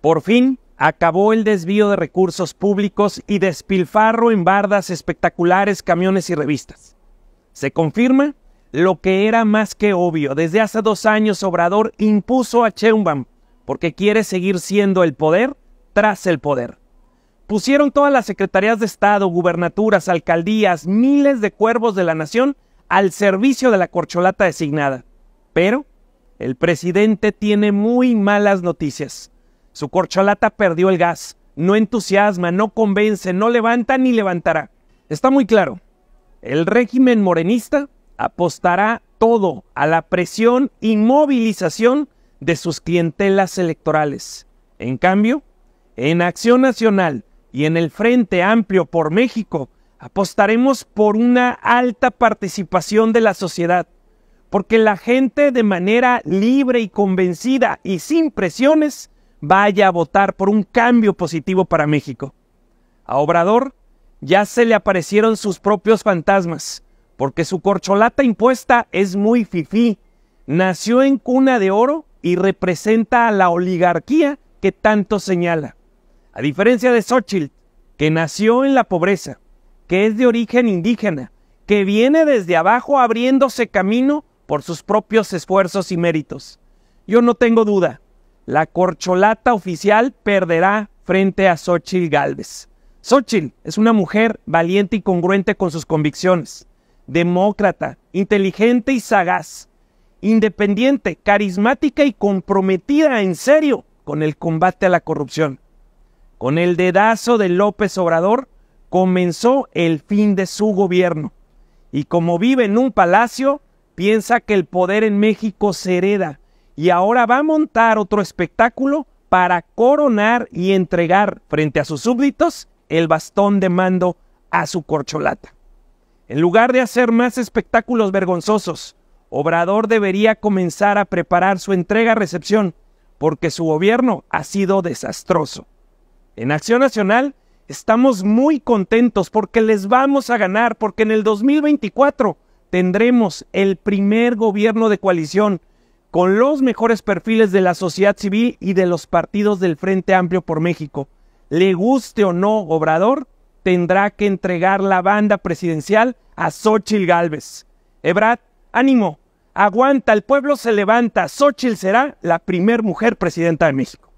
Por fin acabó el desvío de recursos públicos y despilfarro en bardas espectaculares, camiones y revistas. Se confirma lo que era más que obvio. Desde hace dos años Obrador impuso a Sheinbaum porque quiere seguir siendo el poder tras el poder. Pusieron todas las secretarías de Estado, gubernaturas, alcaldías, miles de cuervos de la nación al servicio de la corcholata designada. Pero el presidente tiene muy malas noticias. Su corcholata perdió el gas, no entusiasma, no convence, no levanta ni levantará. Está muy claro, el régimen morenista apostará todo a la presión y movilización de sus clientelas electorales. En cambio, en Acción Nacional y en el Frente Amplio por México, apostaremos por una alta participación de la sociedad, porque la gente de manera libre y convencida y sin presiones vaya a votar por un cambio positivo para México. A Obrador ya se le aparecieron sus propios fantasmas, porque su corcholata impuesta es muy fifí. Nació en cuna de oro y representa a la oligarquía que tanto señala. A diferencia de Xochitl, que nació en la pobreza, que es de origen indígena, que viene desde abajo abriéndose camino por sus propios esfuerzos y méritos. Yo no tengo duda, la corcholata oficial perderá frente a Xochitl Galvez. Xochitl es una mujer valiente y congruente con sus convicciones, demócrata, inteligente y sagaz, independiente, carismática y comprometida en serio con el combate a la corrupción. Con el dedazo de López Obrador comenzó el fin de su gobierno. Y como vive en un palacio, piensa que el poder en México se hereda y ahora va a montar otro espectáculo para coronar y entregar frente a sus súbditos el bastón de mando a su corcholata. En lugar de hacer más espectáculos vergonzosos, Obrador debería comenzar a preparar su entrega-recepción, porque su gobierno ha sido desastroso. En Acción Nacional estamos muy contentos porque les vamos a ganar, porque en el 2024 tendremos el primer gobierno de coalición con los mejores perfiles de la sociedad civil y de los partidos del Frente Amplio por México. Le guste o no Obrador, tendrá que entregar la banda presidencial a Xochitl Gálvez. Ebrad, ánimo, aguanta, el pueblo se levanta, Xochitl será la primer mujer presidenta de México.